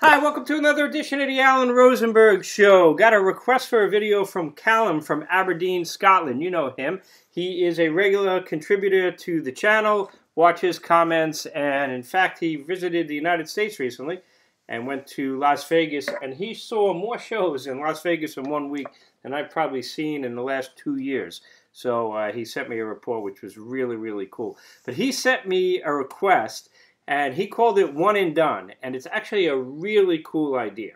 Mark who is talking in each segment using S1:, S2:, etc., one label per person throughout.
S1: Hi, welcome to another edition of the Alan Rosenberg Show. Got a request for a video from Callum from Aberdeen, Scotland. You know him. He is a regular contributor to the channel, watches, comments, and in fact, he visited the United States recently and went to Las Vegas, and he saw more shows in Las Vegas in one week than I've probably seen in the last two years. So uh, he sent me a report, which was really, really cool. But he sent me a request and he called it One and Done, and it's actually a really cool idea.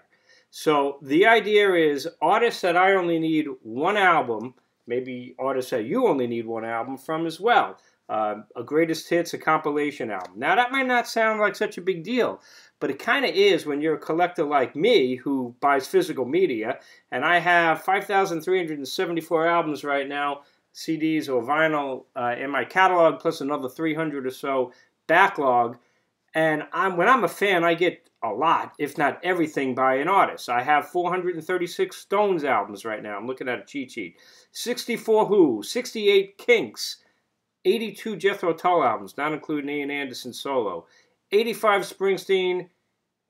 S1: So the idea is artists that I only need one album, maybe artists that you only need one album from as well. Uh, a greatest hits, a compilation album. Now that might not sound like such a big deal, but it kind of is when you're a collector like me who buys physical media, and I have 5,374 albums right now, CDs or vinyl uh, in my catalog, plus another 300 or so backlog. And I'm, when I'm a fan, I get a lot, if not everything, by an artist. I have 436 Stones albums right now. I'm looking at a cheat sheet. 64 Who, 68 Kinks, 82 Jethro Tull albums, not including Ian Anderson solo, 85 Springsteen,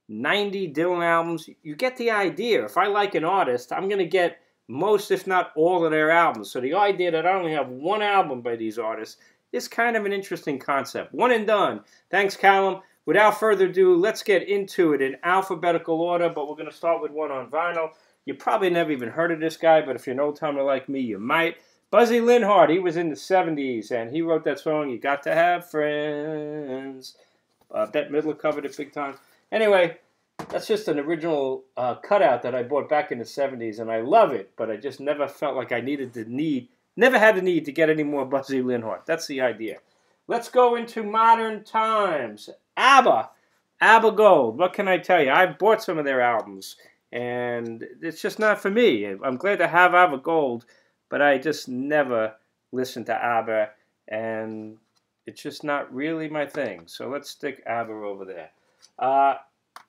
S1: 90 Dylan albums. You get the idea. If I like an artist, I'm going to get most, if not all, of their albums. So the idea that I only have one album by these artists is kind of an interesting concept. One and done. Thanks, Callum. Without further ado, let's get into it in alphabetical order, but we're going to start with one on vinyl. You probably never even heard of this guy, but if you're an old timer like me, you might. Buzzy Linhart, he was in the 70s, and he wrote that song, You Got to Have Friends. Uh, Bette Midler covered it big time. Anyway, that's just an original uh, cutout that I bought back in the 70s, and I love it, but I just never felt like I needed the need, never had the need to get any more Buzzy Linhart. That's the idea. Let's go into modern times. ABBA, ABBA Gold. What can I tell you? I've bought some of their albums, and it's just not for me. I'm glad to have ABBA Gold, but I just never listened to ABBA, and it's just not really my thing. So let's stick ABBA over there. Uh,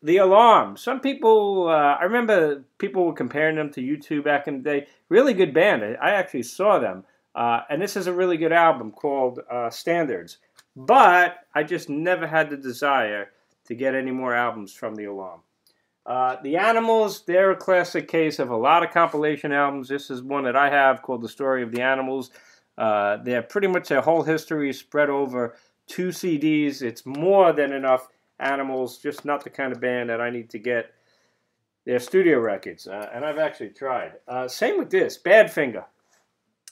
S1: the Alarm. Some people, uh, I remember people were comparing them to U2 back in the day. Really good band. I actually saw them. Uh, and this is a really good album called uh, Standards. But I just never had the desire to get any more albums from The Alarm. Uh, the Animals, they're a classic case of a lot of compilation albums. This is one that I have called The Story of the Animals. Uh, they're pretty much their whole history spread over two CDs. It's more than enough animals, just not the kind of band that I need to get their studio records. Uh, and I've actually tried. Uh, same with this, Badfinger.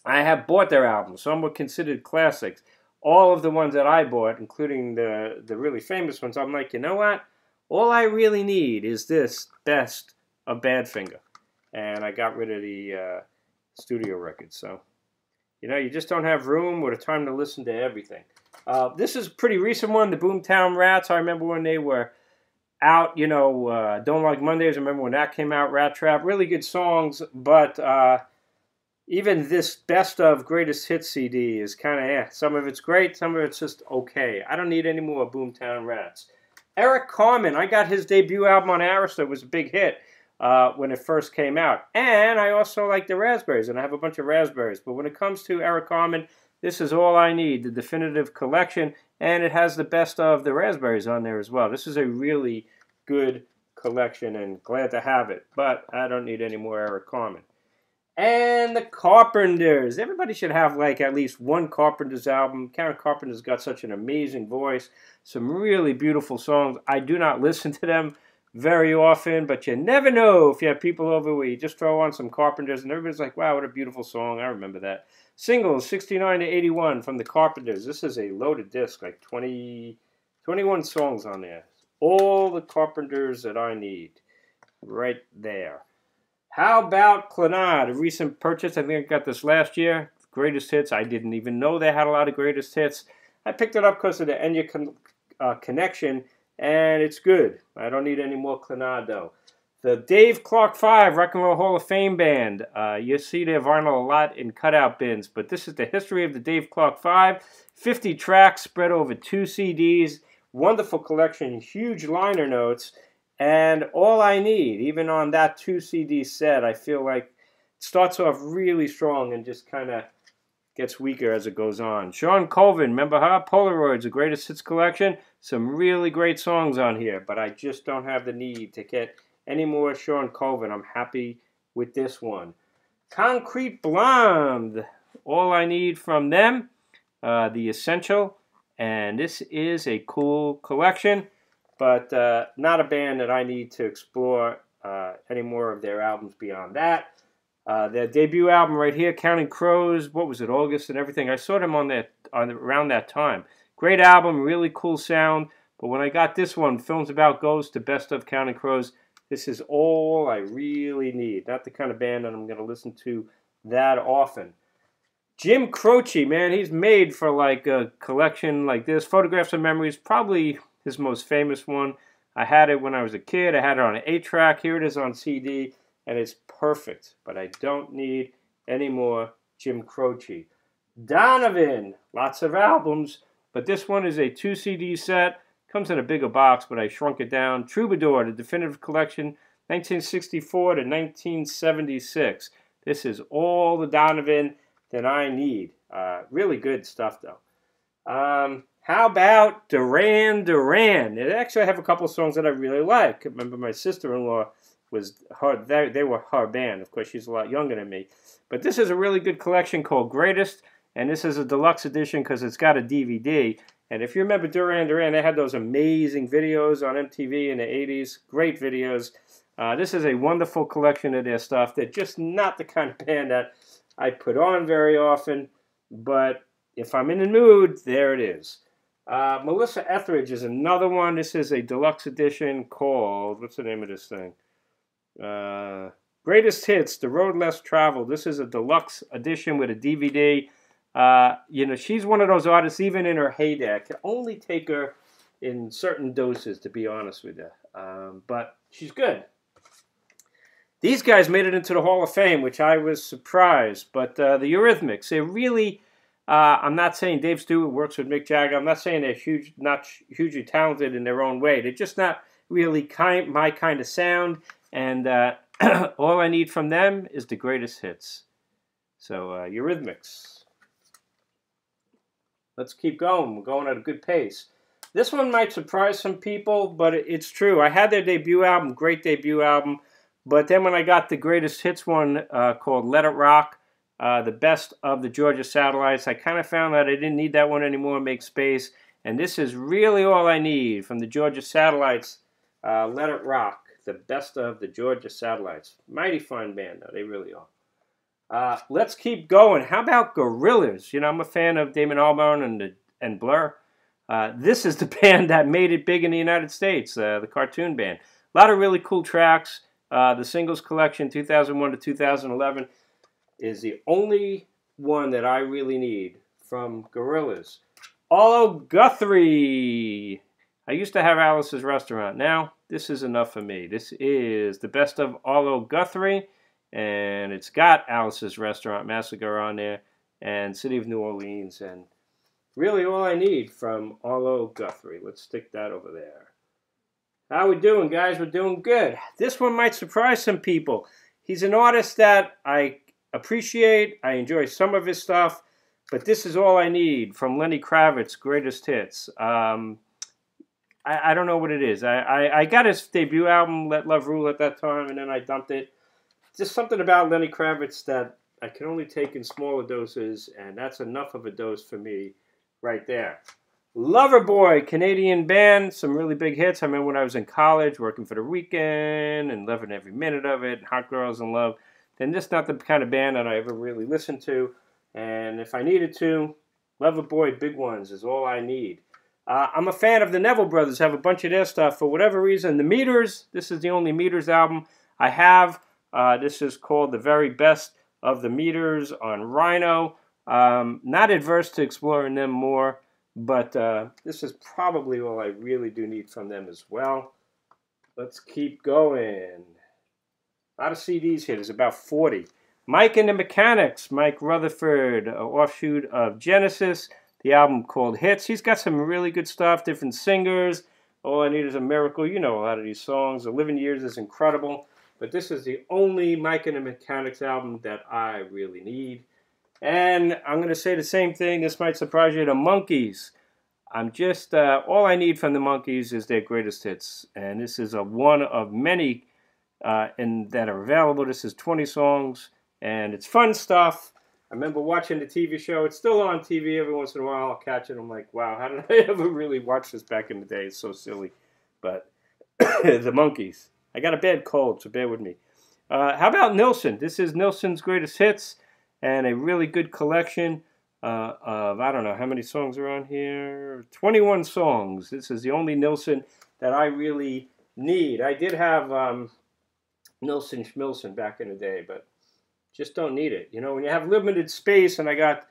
S1: I have bought their albums. Some were considered classics. All of the ones that I bought, including the, the really famous ones, I'm like, you know what? All I really need is this best of Badfinger. And I got rid of the uh, studio records. So, you know, you just don't have room or the time to listen to everything. Uh, this is a pretty recent one, the Boomtown Rats. I remember when they were out, you know, uh, Don't Like Mondays. I remember when that came out, Rat Trap. Really good songs, but uh, even this best of greatest hits CD is kind of eh. Some of it's great, some of it's just okay. I don't need any more Boomtown Rats. Eric Carmen, I got his debut album on Arista. It was a big hit uh, when it first came out. And I also like the Raspberries, and I have a bunch of Raspberries. But when it comes to Eric Carmen, this is all I need, the definitive collection, and it has the best of the Raspberries on there as well. This is a really good collection, and glad to have it. But I don't need any more Eric Carmen and the Carpenters. Everybody should have like at least one Carpenters album. Karen Carpenter's got such an amazing voice, some really beautiful songs. I do not listen to them very often, but you never know if you have people over where you just throw on some Carpenters and everybody's like, wow, what a beautiful song. I remember that. Singles 69 to 81 from the Carpenters. This is a loaded disc, like 20, 21 songs on there. All the Carpenters that I need right there. How about Clannad, a recent purchase? I think I got this last year. Greatest hits. I didn't even know they had a lot of greatest hits. I picked it up because of the Enya con uh, connection, and it's good. I don't need any more Clannad, though. The Dave Clark 5 Rock and Roll Hall of Fame Band. Uh, you see their vinyl a lot in cutout bins, but this is the history of the Dave Clark 5. 50 tracks spread over two CDs. Wonderful collection, huge liner notes. And all I need, even on that two CD set, I feel like it starts off really strong and just kind of gets weaker as it goes on. Shawn Colvin, remember her? Polaroids, the greatest hits collection. Some really great songs on here, but I just don't have the need to get any more Shawn Colvin. I'm happy with this one. Concrete Blonde, all I need from them, uh, the Essential, and this is a cool collection, but uh, not a band that I need to explore uh, any more of their albums beyond that. Uh, their debut album right here, Counting Crows, what was it, August and everything. I saw them on that on around that time. Great album, really cool sound. But when I got this one, Films About Ghosts, the best of Counting Crows, this is all I really need. Not the kind of band that I'm going to listen to that often. Jim Croce, man, he's made for like a collection like this. Photographs and Memories, probably his most famous one. I had it when I was a kid. I had it on an 8 track. Here it is on CD, and it's perfect. But I don't need any more Jim Croce. Donovan, lots of albums, but this one is a two CD set. Comes in a bigger box, but I shrunk it down. Troubadour, the definitive collection, 1964 to 1976. This is all the Donovan that I need. Uh, really good stuff, though. Um, how about Duran Duran? Actually I have a couple songs that I really like. I remember my sister-in-law was her. They, they were her band. Of course, she's a lot younger than me. But this is a really good collection called Greatest, and this is a deluxe edition because it's got a DVD. And if you remember Duran Duran, they had those amazing videos on MTV in the 80s. Great videos. Uh, this is a wonderful collection of their stuff. They're just not the kind of band that I put on very often, but if I'm in the mood, there it is. Uh, Melissa Etheridge is another one. This is a deluxe edition called, what's the name of this thing? Uh, Greatest Hits, The Road Less Traveled. This is a deluxe edition with a DVD. Uh, you know, she's one of those artists, even in her heyday. I can only take her in certain doses, to be honest with you. Um, but she's good. These guys made it into the Hall of Fame, which I was surprised. But uh, the Eurythmics, they really. Uh, I'm not saying Dave Stewart works with Mick Jagger. I'm not saying they're huge, not hugely talented in their own way. They're just not really kind, my kind of sound. And uh, all I need from them is the greatest hits. So uh, Eurythmics. Let's keep going. We're going at a good pace. This one might surprise some people, but it's true. I had their debut album, great debut album. But then when I got the greatest hits one uh, called Let It Rock, uh, the best of the Georgia Satellites, I kind of found that I didn't need that one anymore, make space. And this is really all I need from the Georgia Satellites, uh, Let It Rock, the best of the Georgia Satellites. Mighty fine band, though, they really are. Uh, let's keep going. How about Gorillaz? You know, I'm a fan of Damon Albarn and and Blur. Uh, this is the band that made it big in the United States, uh, the cartoon band. A lot of really cool tracks. Uh, the singles collection, 2001 to 2011, is the only one that I really need from Gorillaz. Arlo Guthrie. I used to have Alice's Restaurant. Now, this is enough for me. This is the best of Arlo Guthrie and it's got Alice's Restaurant Massacre on there, and City of New Orleans, and really all I need from Arlo Guthrie. Let's stick that over there. How we doing, guys? We're doing good. This one might surprise some people. He's an artist that I appreciate. I enjoy some of his stuff, but this is all I need from Lenny Kravitz' greatest hits. Um, I, I, don't know what it is. I, I, I got his debut album, Let Love Rule, at that time, and then I dumped it just something about Lenny Kravitz that I can only take in smaller doses, and that's enough of a dose for me right there. Loverboy, Canadian band, some really big hits. I remember when I was in college working for the weekend and loving every minute of it, Hot Girls in Love. Then just not the kind of band that I ever really listened to. And if I needed to, Loverboy Big Ones is all I need. Uh, I'm a fan of the Neville Brothers, have a bunch of their stuff. For whatever reason, the Meters, this is the only Meters album I have. Uh, this is called The Very Best of the Meters on Rhino. Um, not adverse to exploring them more, but uh, this is probably all I really do need from them as well. Let's keep going. A lot of CDs here. There's about 40. Mike and the Mechanics, Mike Rutherford, offshoot of Genesis, the album called Hits. He's got some really good stuff, different singers. All I Need is a Miracle. You know a lot of these songs. Living Years is incredible. But this is the only Mike and the Mechanics album that I really need. And I'm going to say the same thing. This might surprise you. The Monkees. I'm just, uh, all I need from the Monkees is their greatest hits. And this is a one of many uh, in, that are available. This is 20 songs, and it's fun stuff. I remember watching the TV show. It's still on TV every once in a while. I'll catch it. I'm like, wow, how did I ever really watch this back in the day? It's so silly. But the Monkees. I got a bad cold, so bear with me. Uh, how about Nilsson? This is Nilsson's greatest hits and a really good collection uh, of, I don't know, how many songs are on here? 21 songs. This is the only Nilsson that I really need. I did have um, Nilsson Schmilsson back in the day, but just don't need it. You know, when you have limited space and I got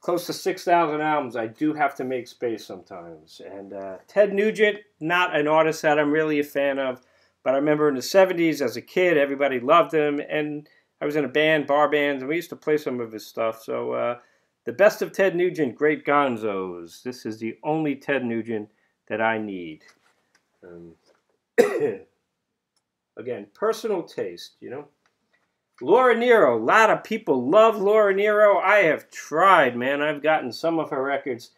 S1: close to 6,000 albums, I do have to make space sometimes. And uh, Ted Nugent, not an artist that I'm really a fan of. But I remember in the 70s as a kid, everybody loved him. And I was in a band, bar bands, and we used to play some of his stuff. So uh, the best of Ted Nugent, Great Gonzos. This is the only Ted Nugent that I need. Um, again, personal taste, you know. Laura Nyro, a lot of people love Laura Nyro. I have tried, man. I've gotten some of her records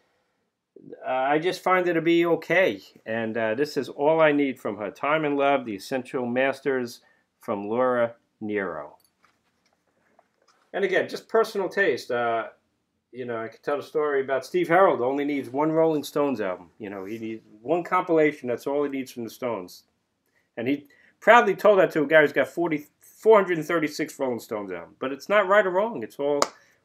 S1: uh, I just find it to be okay. And uh, this is all I need from her. Time and Love, The Essential Masters from Laura Nyro. And again, just personal taste. Uh, you know, I could tell a story about Steve Harold. Only needs one Rolling Stones album. You know, he needs one compilation. That's all he needs from the Stones. And he proudly told that to a guy who's got 40, 436 Rolling Stones albums. But it's not right or wrong. It's all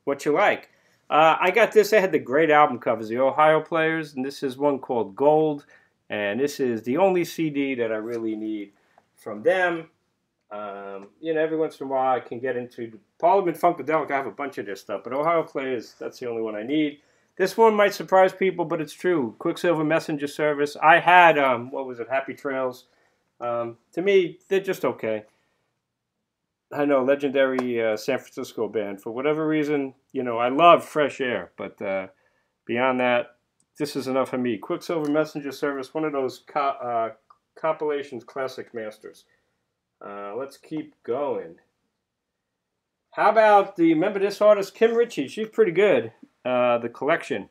S1: what you like. Uh, I got this. I had the great album covers, the Ohio Players, and this is one called Gold. And this is the only CD that I really need from them. Um, you know, every once in a while I can get into Parliament Funkadelic. I have a bunch of their stuff, but Ohio Players, that's the only one I need. This one might surprise people, but it's true. Quicksilver Messenger Service. I had, um, what was it, Happy Trails. Um, to me, they're just okay. I know, legendary uh, San Francisco band. For whatever reason, you know, I love Fresh Air, but uh, beyond that, this is enough for me. Quicksilver Messenger Service, one of those co uh, compilations, classic masters. Uh, let's keep going. How about the, remember this artist, Kim Richey? She's pretty good, uh, the collection.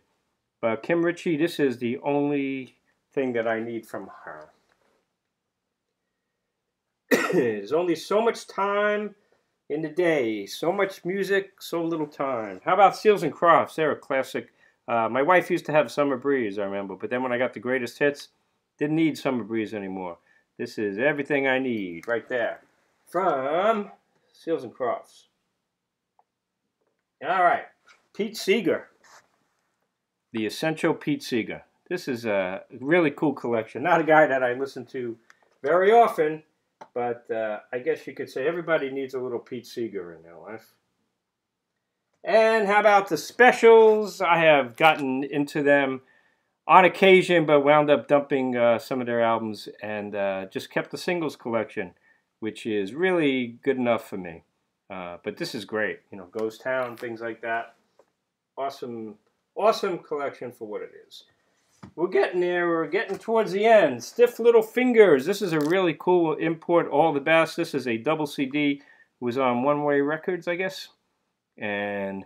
S1: But Kim Richey, this is the only thing that I need from her. There's only so much time in the day, so much music, so little time. How about Seals and Crofts? They're a classic. Uh, my wife used to have Summer Breeze, I remember, but then when I got the greatest hits, didn't need Summer Breeze anymore. This is everything I need right there from Seals and Crofts. All right, Pete Seeger, the Essential Pete Seeger. This is a really cool collection. Not a guy that I listen to very often, but uh, I guess you could say everybody needs a little Pete Seeger in their life. And how about the specials? I have gotten into them on occasion, but wound up dumping uh, some of their albums and uh, just kept the singles collection, which is really good enough for me. Uh, but this is great, you know, Ghost Town, things like that. Awesome, awesome collection for what it is. We're getting there. We're getting towards the end. Stiff Little Fingers. This is a really cool import. All the best. This is a double CD. It was on One Way Records, I guess. And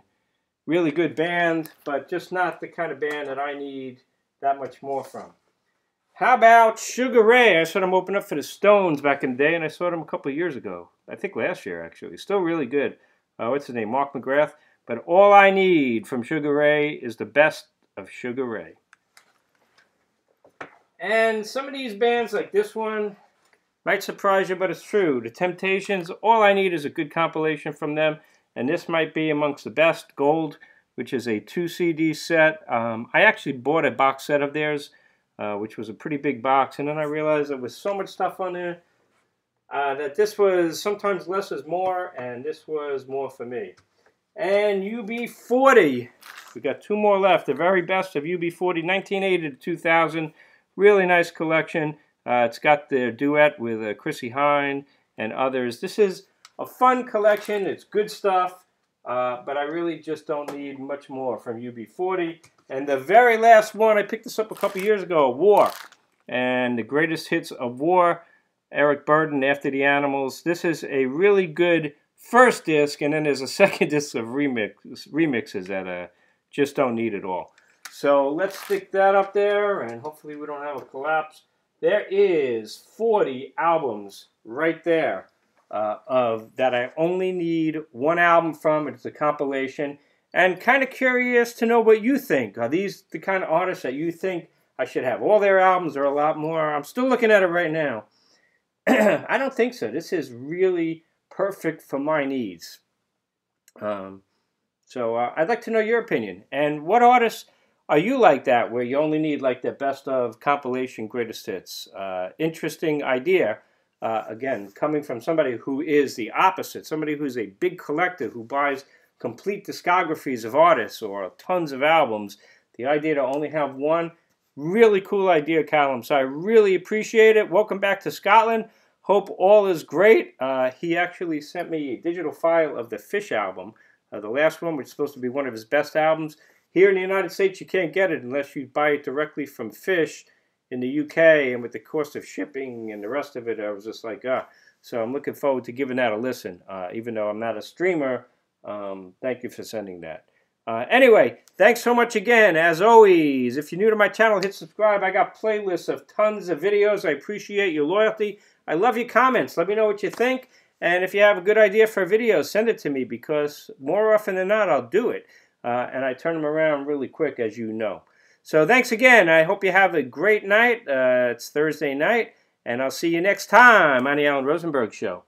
S1: really good band, but just not the kind of band that I need that much more from. How about Sugar Ray? I saw them open up for the Stones back in the day, and I saw them a couple years ago. I think last year, actually. Still really good. Uh, what's his name? Mark McGrath. But all I need from Sugar Ray is the best of Sugar Ray. And some of these bands, like this one, might surprise you, but it's true. The Temptations, all I need is a good compilation from them, and this might be amongst the best. Gold, which is a two CD set. Um, I actually bought a box set of theirs, uh, which was a pretty big box, and then I realized there was so much stuff on there uh, that this was sometimes less is more, and this was more for me. And UB40, We've got two more left. The very best of UB40, 1980 to 2000. Really nice collection. Uh, it's got the duet with uh, Chrissie Hynde and others. This is a fun collection. It's good stuff, uh, but I really just don't need much more from UB40. And the very last one, I picked this up a couple years ago, War. And the greatest hits of War, Eric Burdon, After the Animals. This is a really good first disc, and then there's a second disc of remix remixes that uh, just don't need at all. So let's stick that up there, and hopefully we don't have a collapse. There is 40 albums right there uh, of that I only need one album from. It's a compilation, and kind of curious to know what you think. Are these the kind of artists that you think I should have all their albums or a lot more? I'm still looking at it right now. I don't think so. This is really perfect for my needs. Um, so uh, I'd like to know your opinion. And what artists are you like that, where you only need like the best of compilation greatest hits? Uh, interesting idea. Uh, again, coming from somebody who is the opposite, somebody who's a big collector who buys complete discographies of artists or tons of albums. The idea to only have one, really cool idea, Callum. So I really appreciate it. Welcome back to Scotland. Hope all is great. Uh, he actually sent me a digital file of the Fish album, uh, the last one, which is supposed to be one of his best albums. Here in the United States, you can't get it unless you buy it directly from Fish in the UK, and with the cost of shipping and the rest of it, I was just like, ah. So I'm looking forward to giving that a listen, uh, even though I'm not a streamer. Um, thank you for sending that. Uh, anyway, thanks so much again. As always, if you're new to my channel, hit subscribe. I got playlists of tons of videos. I appreciate your loyalty. I love your comments. Let me know what you think. And if you have a good idea for a video, send it to me because more often than not, I'll do it. Uh, and I turn them around really quick, as you know. So thanks again. I hope you have a great night. Uh, it's Thursday night. And I'll see you next time on the Alan Rosenberg Show.